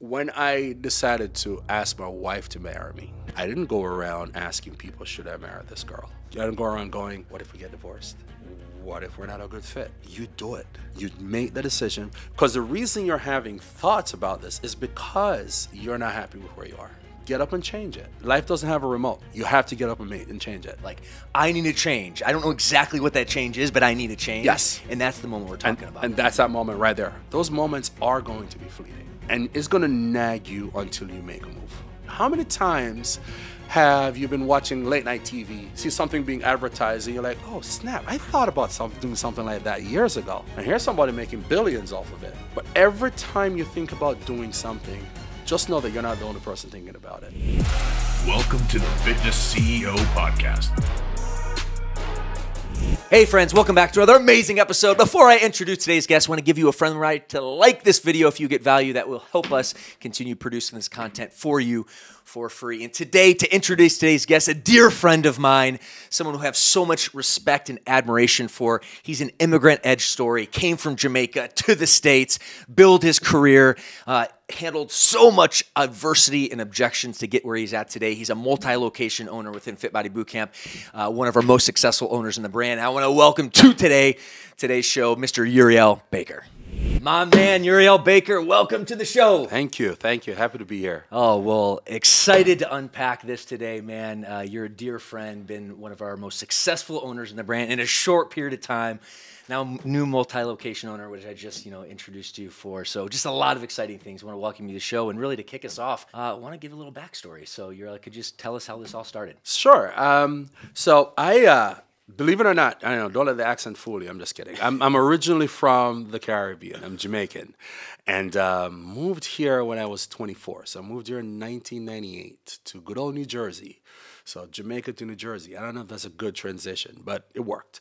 when I decided to ask my wife to marry me, I didn't go around asking people, should I marry this girl? I didn't go around going, what if we get divorced? What if we're not a good fit? You do it. You make the decision. Because the reason you're having thoughts about this is because you're not happy with where you are. Get up and change it. Life doesn't have a remote. You have to get up and make and change it. Like, I need to change. I don't know exactly what that change is, but I need to change. Yes. And that's the moment we're talking and, about. and that's that moment right there. Those moments are going to be fleeting. And it's going to nag you until you make a move. How many times have you been watching late night TV, see something being advertised, and you're like, oh snap, I thought about some, doing something like that years ago. And here's somebody making billions off of it. But every time you think about doing something, just know that you're not the only person thinking about it. Welcome to the Fitness CEO Podcast. Hey friends, welcome back to another amazing episode. Before I introduce today's guest, I want to give you a friend right to like this video if you get value that will help us continue producing this content for you for free. And today, to introduce today's guest, a dear friend of mine, someone who I have so much respect and admiration for. He's an immigrant edge story, came from Jamaica to the States, built his career, uh, handled so much adversity and objections to get where he's at today. He's a multi-location owner within Fit Body Bootcamp, uh, one of our most successful owners in the brand. I want to welcome to today today's show, Mr. Uriel Baker. My man, Uriel Baker, welcome to the show. Thank you. Thank you. Happy to be here. Oh, well, excited to unpack this today, man. Uh, you're a dear friend, been one of our most successful owners in the brand in a short period of time. Now, new multi-location owner, which I just, you know, introduced you for. So, just a lot of exciting things. I want to welcome you to the show, and really to kick us off, uh, I want to give a little backstory. So, you're like, could you just tell us how this all started? Sure. Um, so I, uh, believe it or not, I don't know, don't let the accent fool you. I'm just kidding. I'm, I'm originally from the Caribbean. I'm Jamaican, and um, moved here when I was 24. So I moved here in 1998 to good old New Jersey. So Jamaica to New Jersey. I don't know if that's a good transition, but it worked.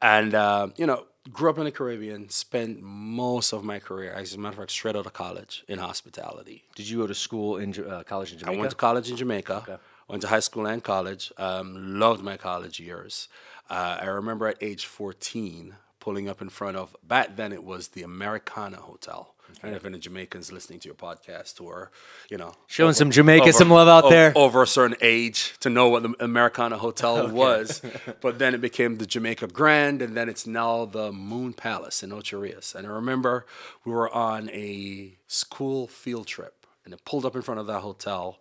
And uh, you know, grew up in the Caribbean. Spent most of my career, as a matter of fact, straight out of college in hospitality. Did you go to school in uh, college in Jamaica? I went to college in Jamaica. Went to high school and college. Um, loved my college years. Uh, I remember at age 14 pulling up in front of, back then it was the Americana Hotel. I don't know if any Jamaicans listening to your podcast or, you know. Showing some Jamaica some love out there. Over a certain age to know what the Americana Hotel was. but then it became the Jamaica Grand, and then it's now the Moon Palace in Ocho Rios. And I remember we were on a school field trip, and it pulled up in front of that hotel.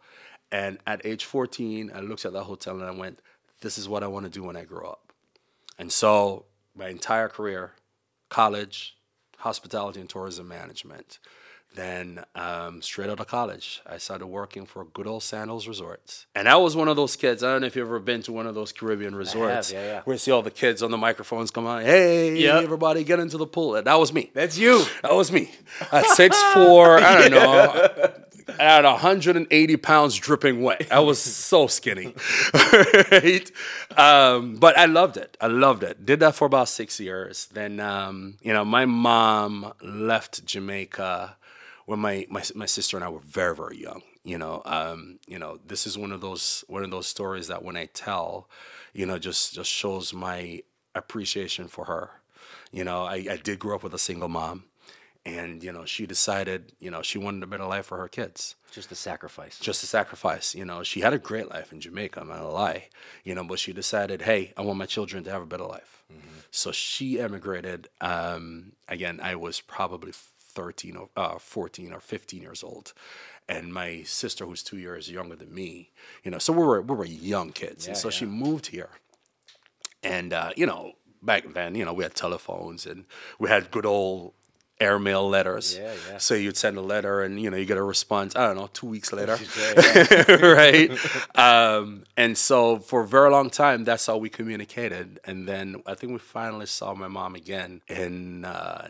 And at age 14, I looked at that hotel and I went, this is what I want to do when I grow up. And so my entire career, college, hospitality and tourism management. Then um, straight out of college, I started working for good old Sandals Resorts. And I was one of those kids. I don't know if you've ever been to one of those Caribbean resorts have, yeah, yeah. where you see all the kids on the microphones come on, hey, Yep. everybody get into the pool. That was me. That's you. That was me. At six four, I don't know, at 180 pounds dripping wet. I was so skinny. right? Um, but I loved it. I loved it. Did that for about six years. Then, um, you know, my mom left Jamaica when my, my, my sister and I were very, very young. You know, um, you know, this is one of those one of those stories that when I tell, you know, just just shows my appreciation for her. You know, I, I did grow up with a single mom and you know she decided you know she wanted a better life for her kids. Just a sacrifice. just a sacrifice you know. She had a great life in jamaica i'm not gonna lie you know but she decided hey i want my children to have a better life. So she emigrated um, again i was probably 13 or uh, 14 or 15 years old and my sister who's two years younger than me you know so we were we were young kids and so she moved here. And uh, you know, back then, you know, we had telephones and we had good old airmail letters. Yeah, yeah. So you'd send a letter and you know you get a response. I don't know, two weeks later, right? um, and so for a very long time, that's how we communicated. And then I think we finally saw my mom again in uh,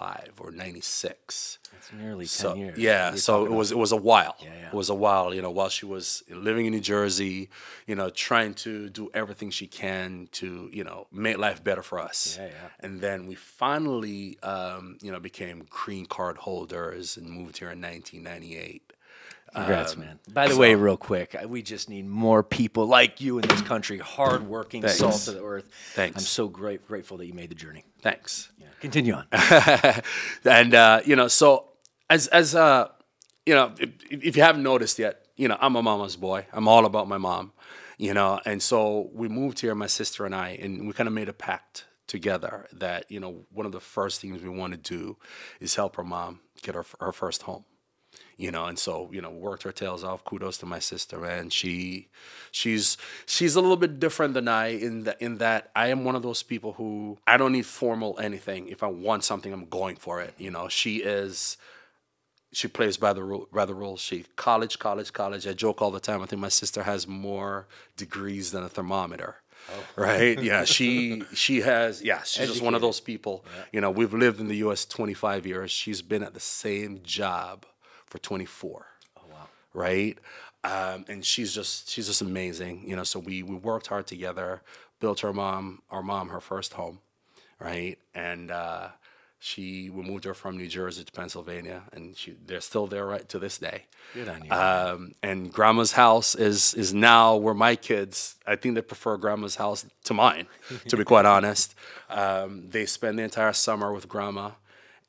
'95 or '96. It's nearly 10 So years. yeah, so it was it was a while. yeah. It was a while, you know, while she was living in New Jersey, you know, trying to do everything she can to, you know, make life better for us. Yeah, yeah. And then we finally, um, you know, became green card holders and moved here in 1998. Congrats, Um, man. By the way, real quick, we just need more people like you in this country, hardworking, Thanks. salt of the earth. Thanks. I'm so great, grateful that you made the journey. Thanks. Continue on. and uh, you know, so as as uh, you know, if, if you haven't noticed yet, you know, I'm a mama's boy. I'm all about my mom, you know, and so we moved here, my sister and I, and we kind of made a pact together that you know one of the first things we want to do is help her mom get her her first home you know and so you know worked her tails off. Kudos to my sister man. She she's she's a little bit different than i in that in that i am one of those people who i don't need formal anything. If i want something i'm going for it you know. She is she plays by the rule by the rules. She college college college. I joke all the time. I think my sister has more degrees than a thermometer right? Yeah she she has yeah she's just one of those people. You know we've lived in the us 25 years. She's been at the same job for 24 Oh wow. right? Um, and she's just she's just amazing you know so we we worked hard together built her mom our mom her first home right? And uh, she we moved her from new jersey to pennsylvania and she they're still there right to this day. Good on you. um, and grandma's house is is now where my kids i think they prefer grandma's house to mine to be quite honest. Um, they spend the entire summer with grandma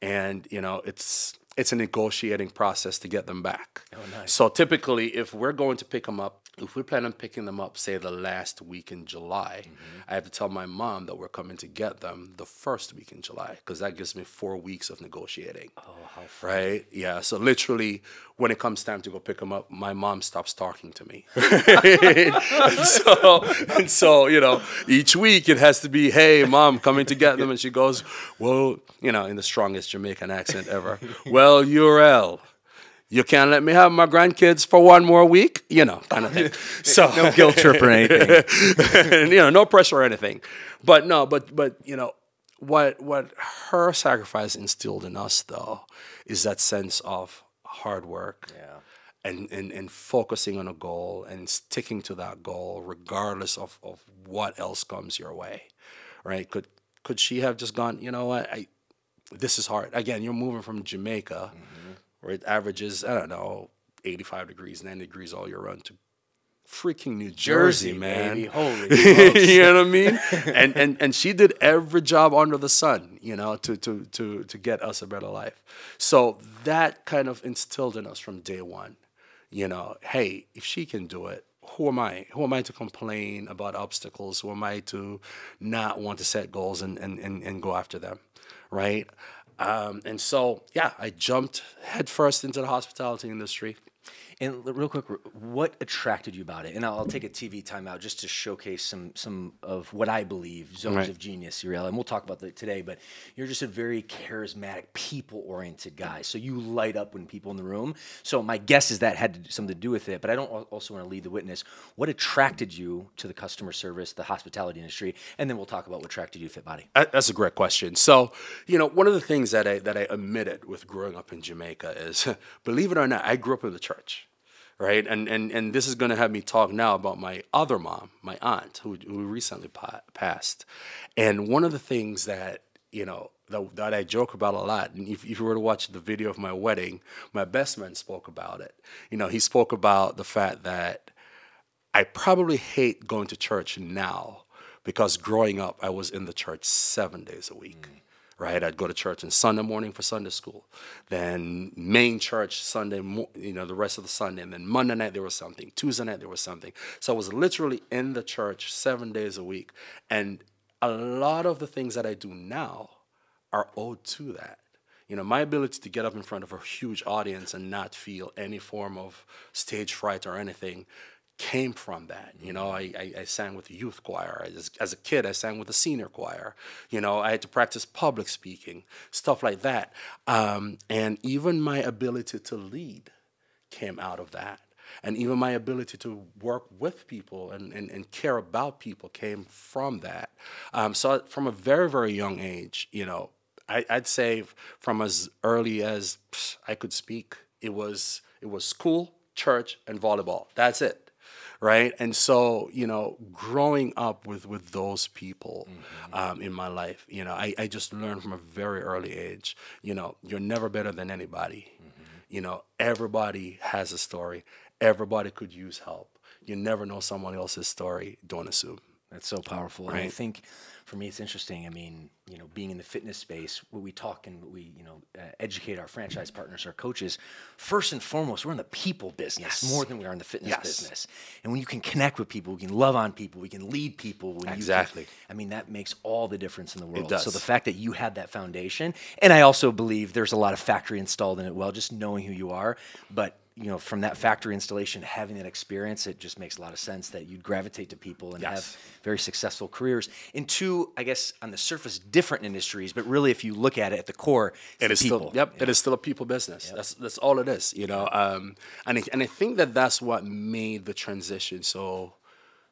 and you know it's it's a negotiating process to get them back Oh, nice. so typically if we're going to pick them up if we plan on picking them up say the last week in july Mm-hmm. i have to tell my mom that we're coming to get them the first week in july because that gives me four weeks of negotiating oh how fun. right? Yeah. So literally, when it comes time to go pick them up, my mom stops talking to me. and so, and so, you know, each week it has to be, "Hey, mom, coming to get them," and she goes, "Well, you know, in the strongest Jamaican accent ever. Well, Uriel." You can't let me have my grandkids for one more week, you know, kind of thing. So No guilt trip or anything. you know, no pressure or anything. But no, but but you know, what what her sacrifice instilled in us though is that sense of hard work Yeah. and, and and focusing on a goal and sticking to that goal regardless of, of what else comes your way. Right? Could could she have just gone, you know what, I this is hard. Again, you're moving from Jamaica mm-hmm. Where it averages, I don't know, 85 degrees, 90 degrees all year round to freaking New Jersey, Jersey, man. baby. Holy you know what I mean? And and and she did every job under the sun, you know, to to to to get us a better life. So that kind of instilled in us from day one, you know, hey, if she can do it, who am I? Who am I to complain about obstacles? Who am I to not want to set goals and and and, and go after them, right? Um, and so, yeah, I jumped headfirst into the hospitality industry. And real quick, what attracted you about it? And I'll, I'll take a TV timeout just to showcase some some of what I believe zones Right. of genius, Uriel. And we'll talk about that today. But you're just a very charismatic, people-oriented guy. So you light up when people in the room. So my guess is that had to do- something to do with it. But I don't also want to lead the witness. What attracted you to the customer service, the hospitality industry? And then we'll talk about what attracted you to Fit Body. That- That's a great question. So, you know, one of the things that I that I admitted with growing up in Jamaica is, believe it or not, I grew up in the church, right? And and and this is going to have me talk now about my other mom, my aunt, who who recently pa- passed. And one of the things that you know that, that I joke about a lot, and if, if you were to watch the video of my wedding, my best man spoke about it. You know, he spoke about the fact that I probably hate going to church now because growing up, I was in the church seven days a week. Mm. Right, I'd go to church on Sunday morning for Sunday school, then main church Sunday, you know, the rest of the Sunday, and then Monday night there was something, Tuesday night there was something. So I was literally in the church seven days a week, and a lot of the things that I do now are owed to that. You know, my ability to get up in front of a huge audience and not feel any form of stage fright or anything came from that. You know, I, I, I sang with the youth choir. As, as a kid, I sang with the senior choir. You know, I had to practice public speaking, stuff like that. Um, and even my ability to lead came out of that. And even my ability to work with people and, and, and care about people came from that. Um, so from a very, very young age, you know, I, I'd say from as early as psh, I could speak, it was it was school, church, and volleyball. That's it right? And so you know growing up with with those people um, in my life you know I, I just learned from a very early age you know you're never better than anybody. You know everybody has a story. Everybody could use help. You never know someone else's story. Don't assume. That's so powerful. And I think for me, it's interesting. I mean, you know, being in the fitness space, where we talk and we, you know, uh, educate our franchise partners, our coaches. First and foremost, we're in the people business Yes. more than we are in the fitness Yes. business. And when you can connect with people, we can love on people, we can lead people. When you can- Exactly. I mean, that makes all the difference in the world. It does. So the fact that you had that foundation, and I also believe there's a lot of factory installed in it. Well, just knowing who you are, but you know, from that factory installation, having that experience, it just makes a lot of sense that you'd gravitate to people and Yes. have very successful careers in two, I guess, on the surface, different industries. But really, if you look at it at the core, it's It is people. still yep. It is still a people business. That's that's all it is. You know, um, and I, and I think that that's what made the transition so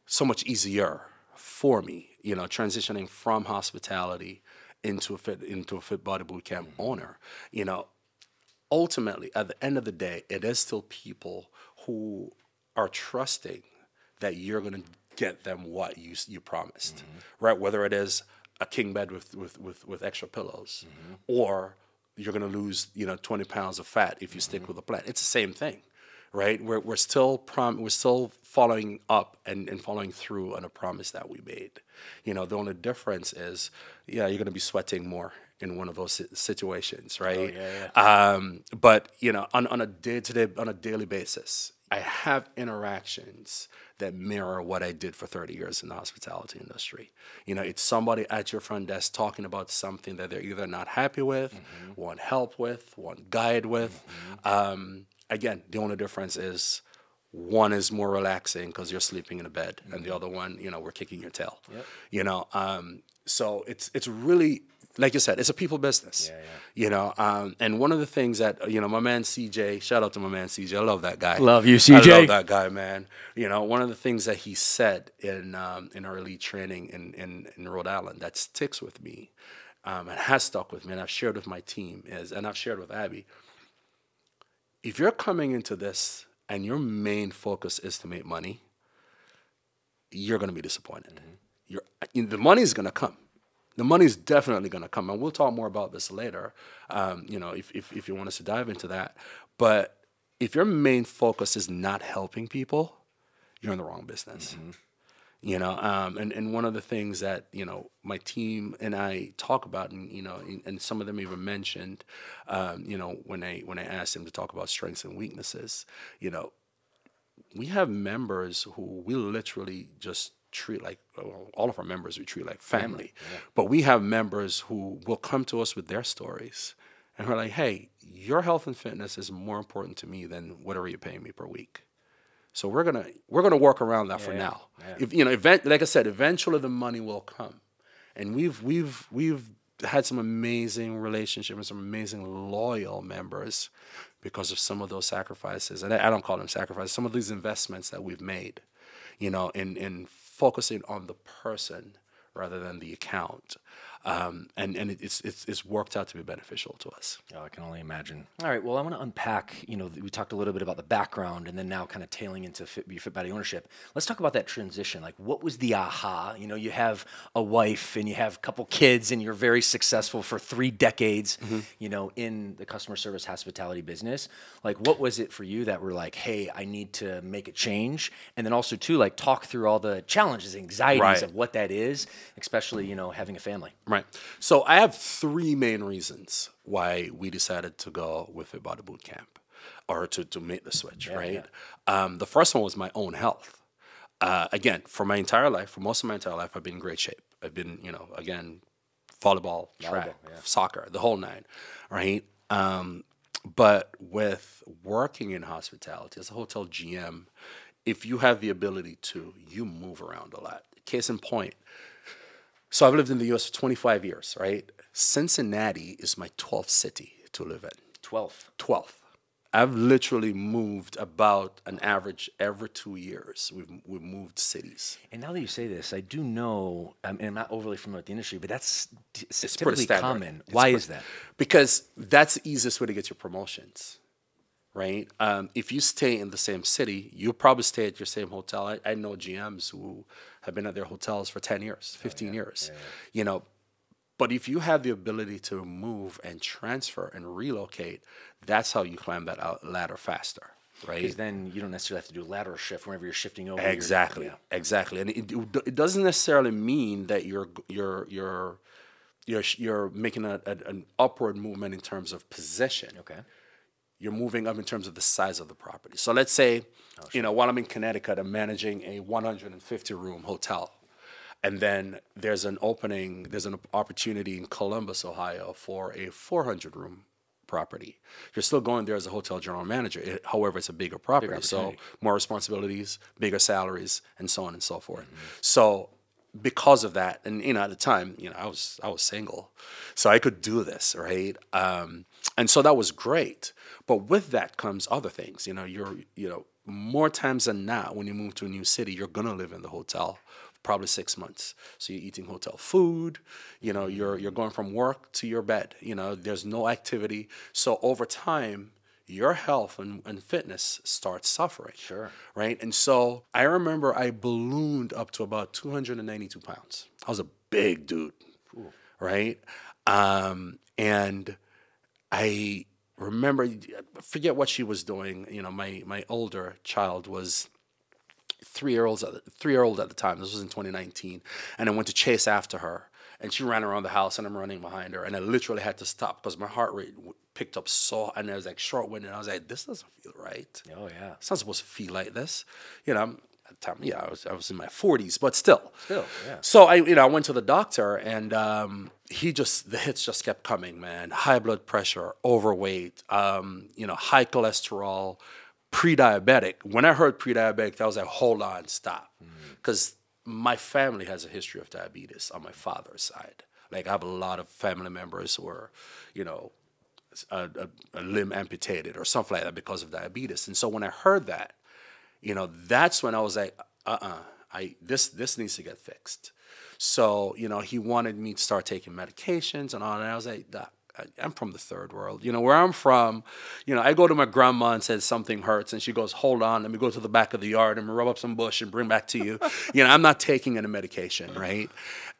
so much easier for me. You know, transitioning from hospitality into a fit into a fit body boot camp owner. You know, ultimately, at the end of the day, it is still people who are trusting that you're going to get them what you you promised, mm-hmm. right? Whether it is a king bed with with with, with extra pillows, mm-hmm. or you're going to lose you know 20 pounds of fat if you stick mm-hmm. with the plan. It's the same thing, right? We're we're still prom we're still following up and, and following through on a promise that we made. You know, the only difference is, yeah, you're going to be sweating more in one of those situations, right? Um, but you know, on, on a day to day, on a daily basis, I have interactions that mirror what I did for 30 years in the hospitality industry. You know, it's somebody at your front desk talking about something that they're either not happy with, want help with, want guide with. Um, again, the only difference is one is more relaxing because you're sleeping in a bed, and the other one, you know, we're kicking your tail. You know, um, so it's it's really like you said, it's a people business. You know, um, and one of the things that you know, my man CJ, shout out to my man CJ, I love that guy. Love you, I CJ. love that guy, man. You know, one of the things that he said in um, in our elite training in, in in Rhode Island that sticks with me, um, and has stuck with me, and I've shared with my team is, and I've shared with Abby. If you're coming into this and your main focus is to make money, you're going to be disappointed. You're, you know, the money's going to come. The money's definitely going to come, and we'll talk more about this later. Um, you know, if, if if you want us to dive into that, but if your main focus is not helping people, you're in the wrong business. You know, um, and and one of the things that you know my team and I talk about, and you know, and- and some of them even mentioned, um, you know, when I when I asked them to talk about strengths and weaknesses, you know, we have members who we literally just treat like well, all of our members we treat like family. But we have members who will come to us with their stories and we're like hey your health and fitness is more important to me than whatever you're paying me per week. So we're gonna we're gonna work around that for now. If you know event like i said eventually the money will come. And we've we've we've had some amazing relationships and some amazing loyal members because of some of those sacrifices. And I, I don't call them sacrifices some of these investments that we've made you know in in focusing on the person rather than the account um, and and it's, it's it's worked out to be beneficial to us Oh, I can only imagine. All right. Well, I want to unpack. You know, we talked a little bit about the background, and then now kind of tailing into fit, fit body ownership. Let's talk about that transition. Like, what was the aha? You know, you have a wife and you have a couple kids, and you're very successful for three decades. You know, in the customer service hospitality business. Like, what was it for you that were like, hey, I need to make a change, and then also too, like, talk through all the challenges, anxieties Right. of what that is, especially you know having a family. Right. So I have three main reasons why we decided to go with Body Boot Camp or to, to make the switch, right? Um, the first one was my own health. Uh, again, for my entire life, for most of my entire life, I've been in great shape. I've been, you know, again, volleyball, track, soccer, the whole nine, right? Um, but with working in hospitality as a hotel GM, if you have the ability to, you move around a lot. Case in point, so I've lived in the US for 25 years, right? Cincinnati is my 12th city to live in. Twelfth. 12th. I've literally moved about an average every two years. We've, we've moved cities. And now that you say this, I do know, I mean, I'm not overly familiar with the industry, but that's It's pretty typically common. It's Why pretty- is that? Because that's the easiest way to get your promotions, right? Um, if you stay in the same city, you'll probably stay at your same hotel. I, I know GMs who have been at their hotels for 10 years, 15 years, you know. But if you have the ability to move and transfer and relocate, that's how you climb that ladder faster. right? Because then you don't necessarily have to do a lateral shift whenever you're shifting over. Exactly, yeah. exactly, and it, it doesn't necessarily mean that you're you're you're you're you're making a, a, an upward movement in terms of position. Okay. You're moving up in terms of the size of the property. So let's say, you know, while I'm in Connecticut, I'm managing a 150 room hotel, and then there's an opening, there's an opportunity in Columbus, Ohio, for a 400 room property. You're still going there as a hotel general manager. It, however, it's a bigger property, so more responsibilities, bigger salaries, and so on and so forth. So because of that, and you know, at the time, you know, I was I was single, so I could do this, right? Um, and so that was great. But with that comes other things. You know, you're you know more times than not when you move to a new city, you're gonna live in the hotel probably six months. So you're eating hotel food, you know, you're you're going from work to your bed, you know, there's no activity. So over time, your health and, and fitness starts suffering. Sure. Right. And so I remember I ballooned up to about 292 pounds. I was a big dude. Right. Um, and I remember I forget what she was doing. You know, my my older child was three year olds three year old at the time. This was in 2019, and I went to chase after her, and she ran around the house, and I'm running behind her, and I literally had to stop because my heart rate picked up so, and I was like short winded. I was like, this doesn't feel right. Oh yeah. It's not supposed to feel like this, you know. I'm, at the time, yeah, I was I was in my 40s, but still. Still, yeah. So I, you know, I went to the doctor, and um, he just the hits just kept coming, man. High blood pressure, overweight, um, you know, high cholesterol, pre-diabetic. When I heard pre-diabetic, I was like, hold on, stop, because my family has a history of diabetes on my father's side. Like I have a lot of family members who are, you know, a, a, a limb amputated or something like that because of diabetes. And so when I heard that, you know, that's when I was like, uh-uh, I this this needs to get fixed. So you know, he wanted me to start taking medications and all, and I was like, Doc, I'm from the third world. You know, where I'm from, you know, I go to my grandma and says something hurts, and she goes, "Hold on, let me go to the back of the yard and rub up some bush and bring back to you." you know, I'm not taking any medication, right?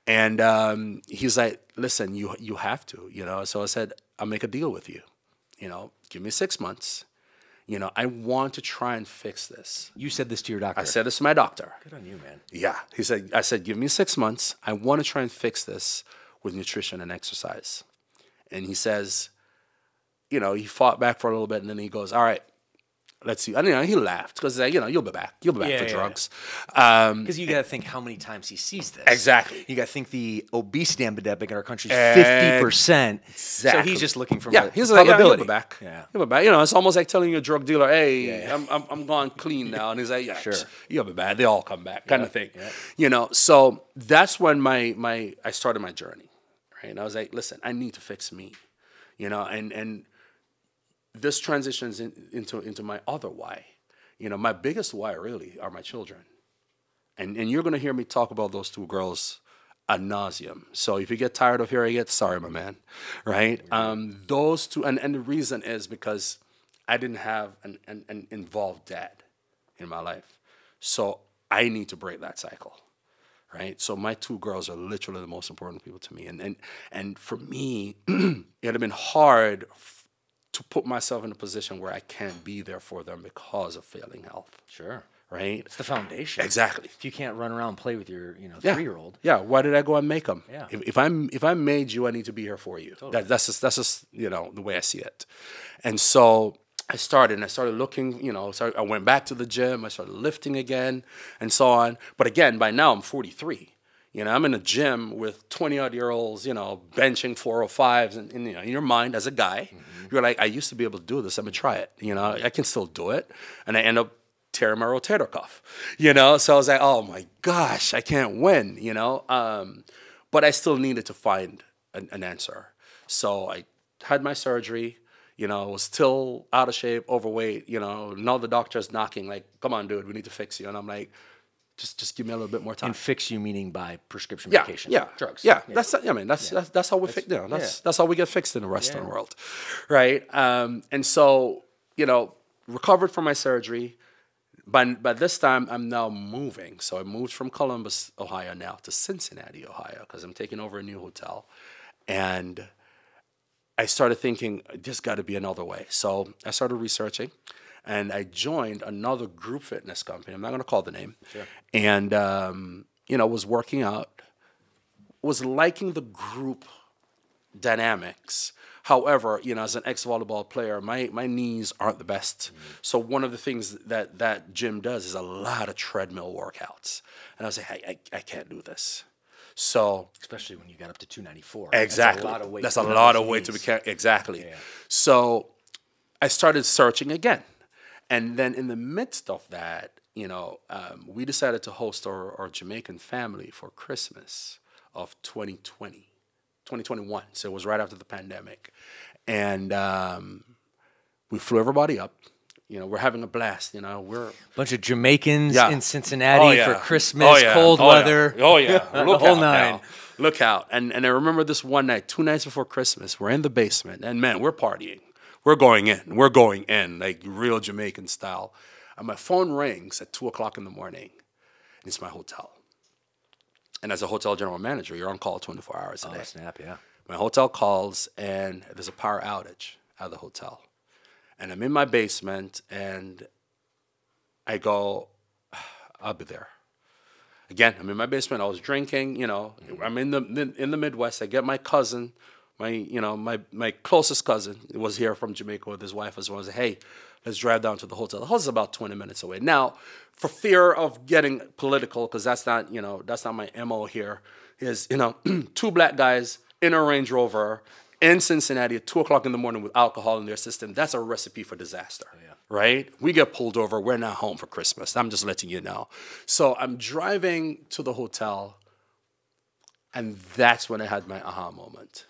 And um, he's like, "Listen, you you have to," you know. So I said, "I'll make a deal with you. You know, give me six months." You know, I want to try and fix this. You said this to your doctor. I said this to my doctor. Good on you, man. Yeah. He said, I said, give me six months. I want to try and fix this with nutrition and exercise. And he says, you know, he fought back for a little bit and then he goes, all right, let's see. I don't know. He laughed because, you know, you'll be back. You'll be back Yeah, for yeah, drugs. Um, Because you got to think how many times he sees this. Exactly. You got to think the obesity epidemic in our country is fifty percent. Exactly. So he's just looking for yeah, a he's like, yeah, probability. he'll be back. Yeah. He'll be back. You know, it's almost like telling a drug dealer, hey, Yeah. I'm, I'm, I'm gone clean now. And he's like, yeah, Sure. you'll be back. They all come back kind of thing. yeah. You know, so that's when my, my, I started my journey, right? And I was like, listen, I need to fix me, you know, and, and this transitions in, into, into my other why. You know, my biggest why really are my children. And, and you're going to hear me talk about those two girls ad nauseum. So if you get tired of hearing it, sorry, my man, right? Um, those two, and, and the reason is because I didn't have an, an, an involved dad in my life. So I need to break that cycle, right? So my two girls are literally the most important people to me. And, and, and for me, it would have been hard to put myself in a position where I can't be there for them because of failing health, Sure. right? It's the foundation. Exactly. If you can't run around and play with your, you know, Yeah. three year old. Yeah. Why did I go and make them? Yeah. If, if I'm if I made you, I need to be here for you. That, that's just that's just you know the way I see it. And so I started and I started looking. You know, so I went back to the gym. I started lifting again, and so on. But again, by now I'm 43. You know, I'm in a gym with 20 odd year olds, you know, benching 405s. And, and, you know, in your mind as a guy, you're like, I used to be able to do this. I'm going to try it. You know, I can still do it. And I end up tearing my rotator cuff, you know? So I was like, oh my gosh, I can't win, you know? Um, but I still needed to find an, an answer. So I had my surgery, you know, was still out of shape, overweight, you know, now the doctor's knocking, like, come on, dude, we need to fix you. And I'm like, just just give me a little bit more time. And fix you meaning by prescription Yeah, medication. yeah, Drugs. Yeah, that's I mean that's that's, that's how we fix. You know, that's that's how we get fixed in the Western world, right? Um, and so you know, recovered from my surgery. By by this time, I'm now moving. So I moved from Columbus, Ohio, now to Cincinnati, Ohio, because I'm taking over a new hotel, and I started thinking there's got to be another way. So I started researching, and I joined another group fitness company. I'm not going to call the name. And um, you know, was working out, was liking the group dynamics. However, you know, as an ex volleyball player, my, my knees aren't the best. So one of the things that that gym does is a lot of treadmill workouts, and I was like, I, I, I can't do this. So Especially when you got up to 294. exactly, That's a lot of weight. That's to a lot of weight to be carrying. Exactly. So I started searching again, and then in the midst of that, you know, um, we decided to host our, our Jamaican family for Christmas of 2020, 2021. So it was right after the pandemic, and um, we flew everybody up. You know, we're having a blast. You know, we're a Bunch of Jamaicans Yeah. in Cincinnati Oh, yeah. for Christmas, Oh, yeah. cold Oh, yeah. weather. Oh yeah, look whole out nine. now. Look out! And and I remember this one night, two nights before Christmas, we're in the basement, and man, we're partying. We're going in. We're going in like real Jamaican style. And my phone rings at two o'clock in the morning, and it's my hotel. And as a hotel general manager, you're on call 24 hours a oh, day. Oh, snap, yeah. My hotel calls and there's a power outage at the hotel. And I'm in my basement and I go, ah, I'll be there. Again, I'm in my basement. I was drinking, you know. Mm-hmm. I'm in the in the Midwest. I get my cousin, my you know my my closest cousin was here from Jamaica with his wife as well. I like, hey, let's drive down to the hotel. The hotel's about 20 minutes away. Now, for fear of getting political, because that's not you know that's not my mo here. Is you know two black guys in a Range Rover in Cincinnati at two o'clock in the morning with alcohol in their system. That's a recipe for disaster oh, right? We get pulled over. We're not home for Christmas. I'm just letting you know. So I'm driving to the hotel, and that's when I had my aha moment.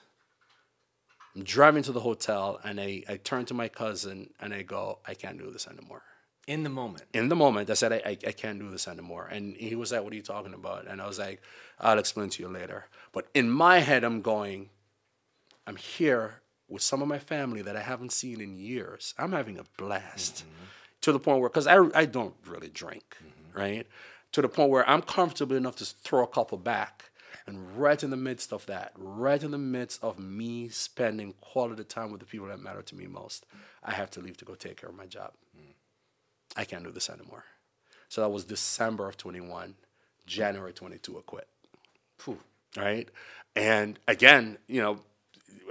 I'm driving to the hotel, and I, I turn to my cousin and I go, I can't do this anymore. In the moment. In the moment, I said, I, I, I can't do this anymore. And he was like, What are you talking about? And I was like, I'll explain to you later. But in my head, I'm going, I'm here with some of my family that I haven't seen in years. I'm having a blast mm-hmm. to the point where, because I, I don't really drink, mm-hmm. right? To the point where I'm comfortable enough to throw a couple back. And right in the midst of that, right in the midst of me spending quality time with the people that matter to me most, I have to leave to go take care of my job. I can't do this anymore. So that was December of 21, January 22, I quit Phew. right? And again, you know,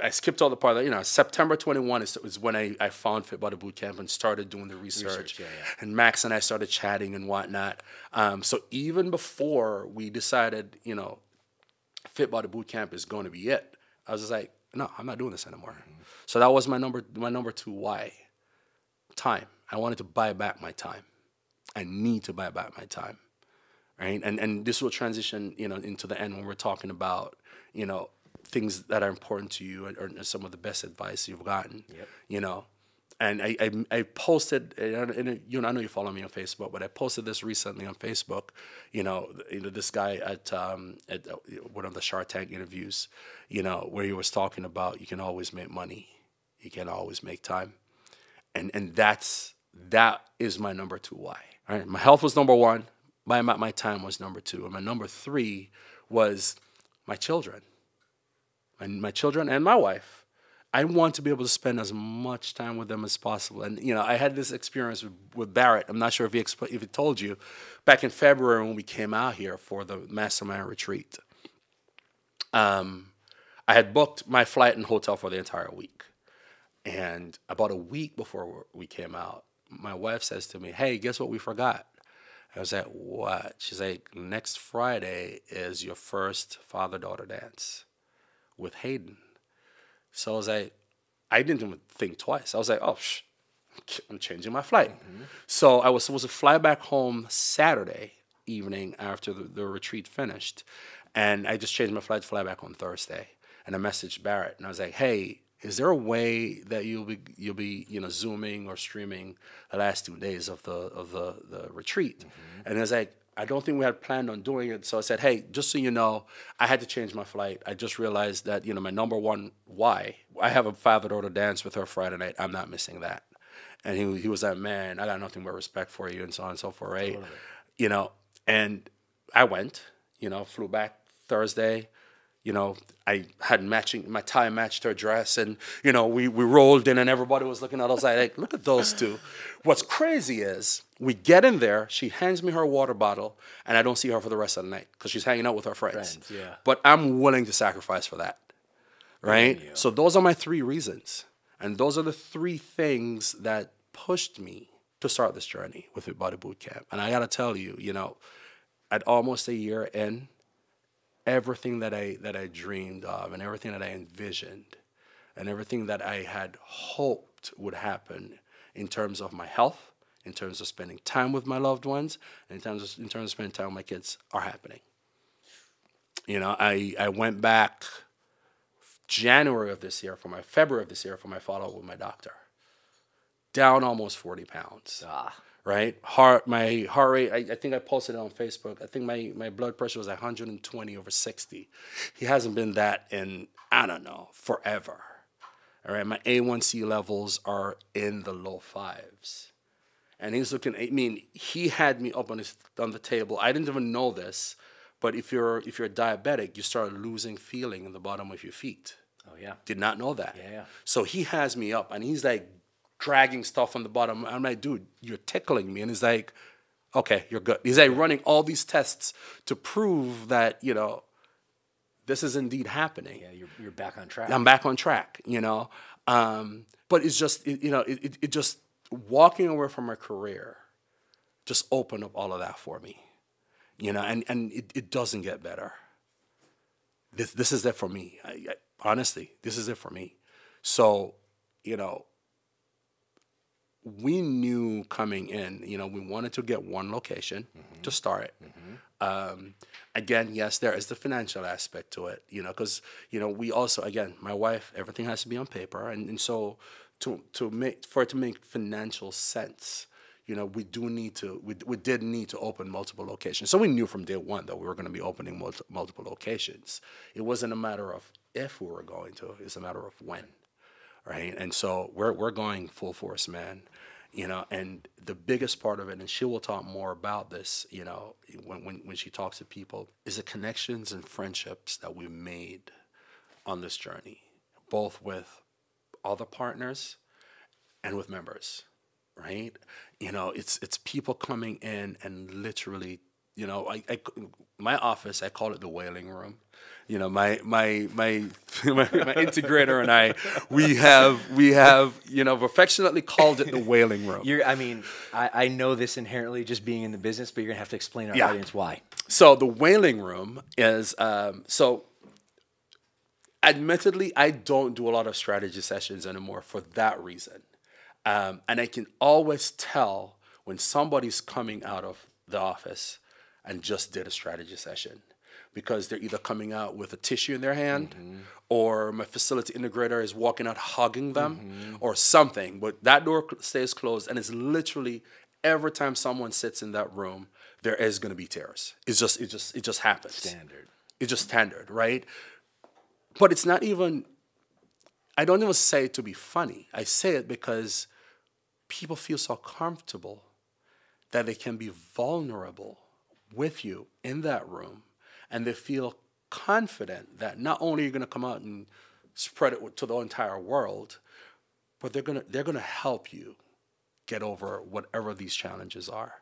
I skipped all the part that, you know, September 21 is, is when I, I found Fit Body Bootcamp and started doing the research. Research, yeah, yeah. And Max and I started chatting and whatnot. Um, so even before we decided, you know, Fit Body Bootcamp is going to be it, I was just like, no, I'm not doing this anymore. Mm-hmm. So that was my number, my number two why. Time. I wanted to buy back my time. I need to buy back my time right? And and this will transition, you know, into the end when we're talking about, you know, things that are important to you and, or some of the best advice you've gotten, you know. And I, I, I posted, and you know, I know you follow me on Facebook, but I posted this recently on Facebook. You know, you know this guy at um, at uh, one of the Shark Tank interviews, you know, where he was talking about you can always make money, you can always make time, and and that's that is my number two why. My health was number one. My my, my time was number two, and my number three was my children, and my children and my wife. I want to be able to spend as much time with them as possible. And you know, I had this experience with, with Barrett. I'm not sure if he expl- if he told you back in February when we came out here for the mastermind retreat. Um, I had booked my flight and hotel for the entire week. And about a week before we came out, my wife says to me, Hey, guess what we forgot? I was like, What? She's like, Next Friday is your first father daughter dance with Hayden. So I was like, I didn't even think twice. I was like, Oh, sh- I'm changing my flight. Mm-hmm. So I was supposed to fly back home Saturday evening after the, the retreat finished. And I just changed my flight to fly back on Thursday. And I messaged Barrett and I was like, hey, is there a way that you'll be you'll be you know zooming or streaming the last two days of the of the the retreat? Mm-hmm. And I was like, I don't think we had planned on doing it. So I said, hey, just so you know, I had to change my flight. I just realized that you know my number one why I have a father daughter dance with her Friday night. I'm not missing that. And he he was like, man, I got nothing but respect for you and so on and so forth, right? You know, and I went, you know, flew back Thursday, you know, I had matching my tie matched her dress, and you know, we we rolled in, and everybody was looking at us like, look at those two. What's crazy is we get in there, she hands me her water bottle, and I don't see her for the rest of the night because she's hanging out with her friends. Friends, yeah. But I'm willing to sacrifice for that, right? So those are my three reasons, and those are the three things that pushed me to start this journey with Fit Body Boot Camp. And I gotta tell you, you know, at almost a year in, everything that I that I dreamed of and everything that I envisioned and everything that I had hoped would happen in terms of my health, in terms of spending time with my loved ones, and in terms of in terms of spending time with my kids are happening. You know, I I went back January of this year for my February of this year for my follow up with my doctor. Down almost 40 pounds Ah, right? Heart, my heart rate. I, I think I posted it on Facebook. I think my my blood pressure was 120 over 60. He hasn't been that in I don't know forever. All right, my A1C levels are in the low fives, and he's looking. I mean, he had me up on his on the table. I didn't even know this, but if you're if you're diabetic, you start losing feeling in the bottom of your feet. oh yeah. Did not know that. Yeah, yeah. So he has me up and he's like dragging stuff on the bottom. I'm like, dude, you're tickling me. And he's like, okay, you're good. He's like running all these tests to prove that, you know, this is indeed happening. Yeah, you're you're back on track. I'm back on track, you know. Um, but it's just, it, you know, it, it, it just walking away from my career just opened up all of that for me, you know, and, and it, it doesn't get better. This, this is it for me. I, I, honestly, this is it for me. So, you know, we knew coming in, you know, we wanted to get one location to start it. Um, again, yes, there is the financial aspect to it, you know, because you know we also, again, my wife, everything has to be on paper, and, and so to to make for it to make financial sense, you know, we do need to, we, we did need to open multiple locations. So we knew from day one that we were going to be opening multi, multiple locations. It wasn't a matter of if we were going to; it's a matter of when right? And so we're we're going full force, man. You know, and the biggest part of it, and she will talk more about this, you know, when when, when she talks to people, is the connections and friendships that we've made on this journey, both with other partners and with members, right? You know, it's it's people coming in and literally, you know, I, I my office, I call it the wailing room. You know, my my my my, my integrator and I, we have we have you know affectionately called it the wailing room. You're, I mean, I, I know this inherently just being in the business, but you're gonna have to explain to our Yeah. audience why. So the wailing room is um, so. Admittedly, I don't do a lot of strategy sessions anymore for that reason, um, and I can always tell when somebody's coming out of the office and just did a strategy session because they're either coming out with a tissue in their hand or my facility integrator is walking out hugging them or something but that door stays closed and it's literally every time someone sits in that room there is going to be tears. It's just it just it just happens. Standard. it's just standard right but it's not even i don't even say it to be funny. I say it because people feel so comfortable that they can be vulnerable with you in that room and they feel confident that not only are you going to come out and spread it to the entire world but they're going to they're going to help you get over whatever these challenges are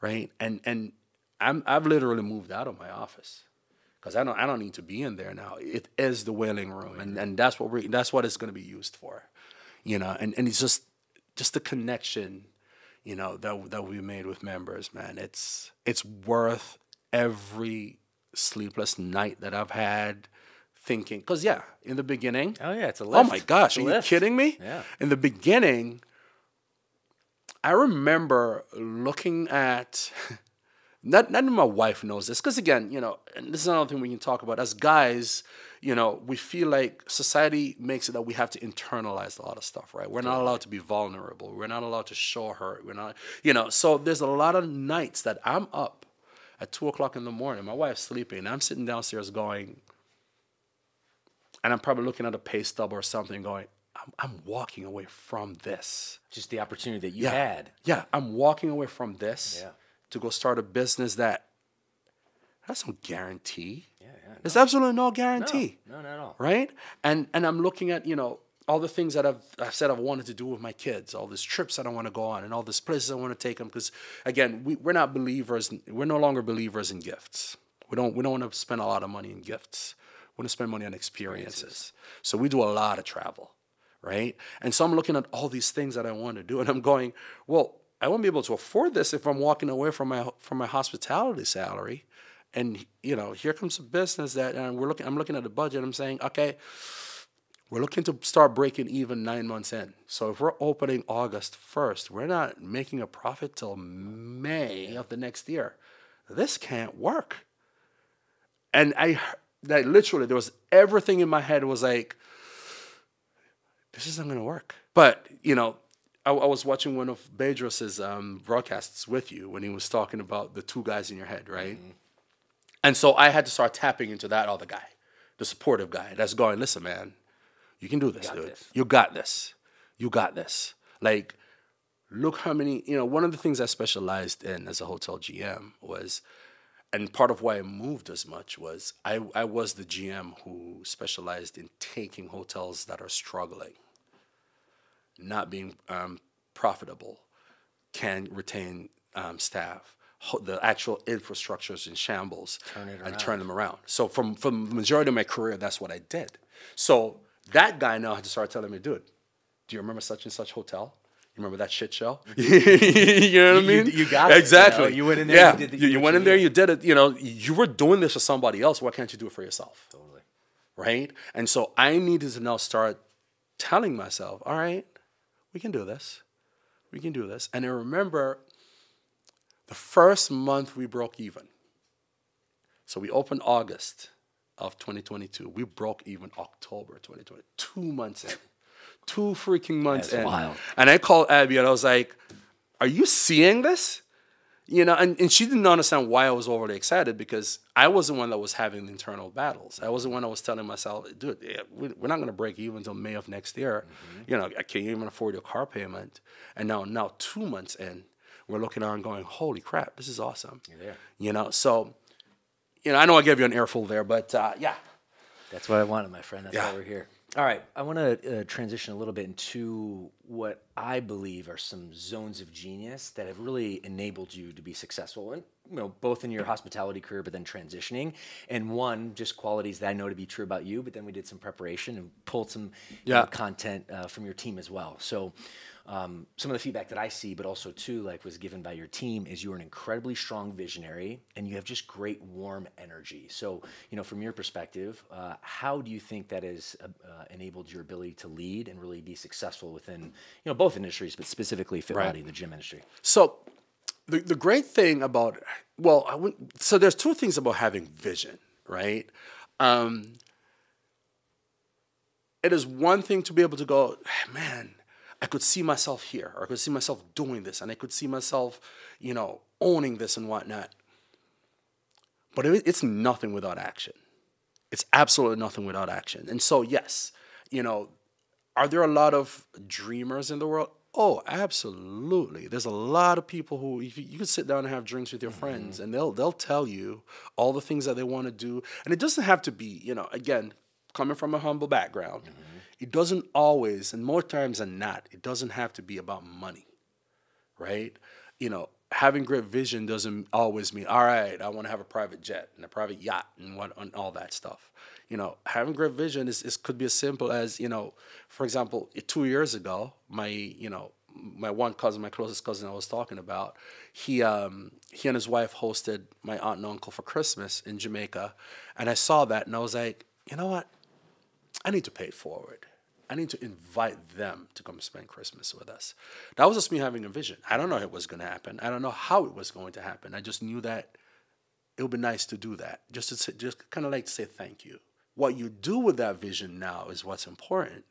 right? And and I'm, I've literally moved out of my office because I don't I don't need to be in there now. It is the wailing room, oh, and, and that's what we that's what it's going to be used for, you know. And, and it's just just the connection, you know, that that we made with members, man. It's it's worth every sleepless night that I've had thinking. Because yeah, in the beginning, Oh yeah, it's a Oh my gosh, are you kidding me? Yeah. In the beginning, I remember looking at not not my wife knows this, because again, you know, and this is another thing we can talk about. As guys, you know, we feel like society makes it that we have to internalize a lot of stuff, right? We're not allowed to be vulnerable. We're not allowed to show hurt. We're not, you know, so there's a lot of nights that I'm up at two o'clock in the morning. My wife's sleeping, and I'm sitting downstairs going, and I'm probably looking at a pay stub or something, going, I'm, I'm walking away from this. Just the opportunity that you Yeah. had. Yeah, I'm walking away from this Yeah. To go start a business that has no guarantee. Yeah, yeah, There's absolutely no guarantee No, not at all. right? And and I'm looking at you know all the things that I've I've said I've wanted to do with my kids, all these trips that I want to go on, and all these places I want to take them. Because again, we, we're not believers. We're no longer believers in gifts. We don't we don't want to spend a lot of money in gifts. We want to spend money on experiences. So we do a lot of travel, right? And so I'm looking at all these things that I want to do, and I'm going, well, I won't be able to afford this if I'm walking away from my from my hospitality salary. And you know, here comes a business that and we're looking. I'm looking at the budget. I'm saying, okay, we're looking to start breaking even nine months in. So if we're opening August 1st, we're not making a profit till May of the next year. This can't work. And I, like literally, there was everything in my head was like, this isn't going to work. But, you know, I, I was watching one of Bedros's um, broadcasts with you when he was talking about the two guys in your head, right? And so I had to start tapping into that other guy, the supportive guy that's going, listen, man, you can do this, dude. this. You got this. You got this. Like, look how many, you know, one of the things I specialized in as a hotel GM was, and part of why I moved as much was I, I was the GM who specialized in taking hotels that are struggling, not being um, profitable, can retain um, staff. The actual infrastructures in shambles Turn it and turn them around. So from from the majority of my career, that's what I did. So that guy now had to start telling me, dude, do you remember such and such hotel? You remember that shit show? you know what I mean? you got it, you know? exactly. You went in there, Yeah, you did the- you, you you went in there, you did it. You know, you were doing this for somebody else. Why can't you do it for yourself? Totally. right? And so I needed to now start telling myself, all right, we can do this. We can do this. And I remember the first month we broke even. So we opened August of 2022. We broke even October 2020. Two months in. Two freaking months That's in. wild. And I called Abby and I was like, are you seeing this? You know, and, and she didn't understand why I was overly excited because I wasn't one that was having the internal battles. I wasn't one that was telling myself, dude, we- we're not going to break even until May of next year. You know, I can't even afford your car payment. And now, now two months in, we're looking on going, holy crap, this is awesome. there. You know, so, you know, I know I gave you an earful there, but uh, yeah. That's what I wanted, my friend. That's Yeah. why we're here. All right, I want to uh, transition a little bit into what I believe are some zones of genius that have really enabled you to be successful, and you know, both in your hospitality career, but then transitioning. And one, just qualities that I know to be true about you. But then we did some preparation and pulled some you know, content uh, from your team as well. So. Um, some of the feedback that I see, but also too, like was given by your team, is you're an incredibly strong visionary and you have just great warm energy. So, you know, from your perspective, uh, how do you think that has uh, uh, enabled your ability to lead and really be successful within, you know, both industries, but specifically Fit Right. Body, the gym industry? So the, the great thing about well, I wouldn't- so there's two things about having vision, right? Um, it is one thing to be able to go, man, I could see myself here, or I could see myself doing this, and I could see myself, you know, owning this and whatnot. But it's nothing without action. It's absolutely nothing without action. And so, yes, you know, are there a lot of dreamers in the world? Oh, absolutely. There's a lot of people who you, you can sit down and have drinks with your mm-hmm. friends, and they'll they'll tell you all the things that they want to do, and it doesn't have to be, you know, again, coming from a humble background, mm-hmm. It doesn't always, and more times than not, it doesn't have to be about money, right? You know, having great vision doesn't always mean all right. I want to have a private jet and a private yacht and what and all that stuff. You know, having great vision is, is could be as simple as you know, for example, two years ago, my you know my one cousin, my closest cousin I was talking about, he um he and his wife hosted my aunt and uncle for Christmas in Jamaica, and I saw that and I was like, you know what, I need to pay it forward. I need to invite them to come spend Christmas with us. That was just me having a vision. I don't know it was going to happen. I don't know how it was going to happen. I just knew that it would be nice to do that. Just to say, just kind of like to say thank you. What you do with that vision now is what's important.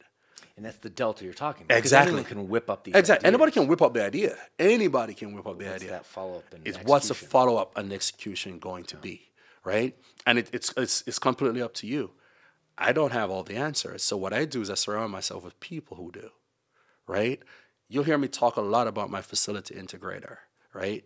And that's the delta you're talking about. Exactly. Anyone can whip up the Exactly. Anybody ideas. can whip up the idea. Anybody can whip up the What's idea. that follow up and It's what's the follow up and execution going to be, right? And it, it's it's it's completely up to you. I don't have all the answers, so what I do is I surround myself with people who do, right? You'll hear me talk a lot about my facility integrator, right?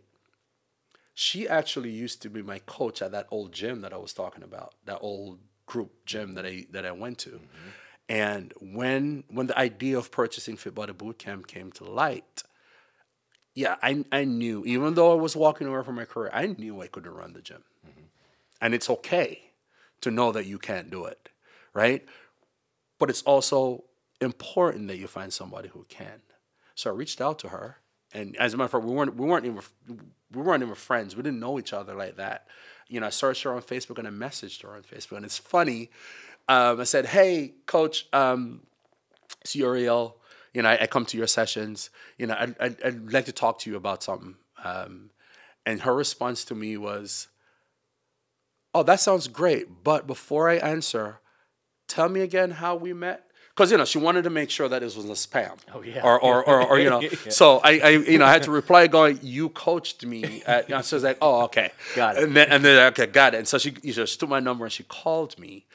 she actually used to be my coach at that old gym that I was talking about, that old group gym that I that I went to. Mm-hmm. And when when the idea of purchasing Fit Body Bootcamp came to light, yeah, I I knew even though I was walking away from my career, I knew I couldn't run the gym, mm-hmm. and it's okay to know that you can't do it, right? But it's also important that you find somebody who can. So I reached out to her, and as a matter of fact, we weren't we weren't even we weren't even friends. We didn't know each other like that. You know, I searched her on Facebook and I messaged her on Facebook, and it's funny. Um, I said, "Hey, Coach, um, it's Uriel. You know, I, I come to your sessions. You know, I'd, I'd, I'd like to talk to you about something." Um, and her response to me was, "Oh, that sounds great, but before I answer, tell me again how we met." Because you know she wanted to make sure that this was a spam. Oh, yeah. Or or, or, or you know. So I, I you know I had to reply going, "You coached me." At, you know, so I was like, "Oh, okay, Got it. And then and then okay, got it. And so she you know, she took my number and she called me,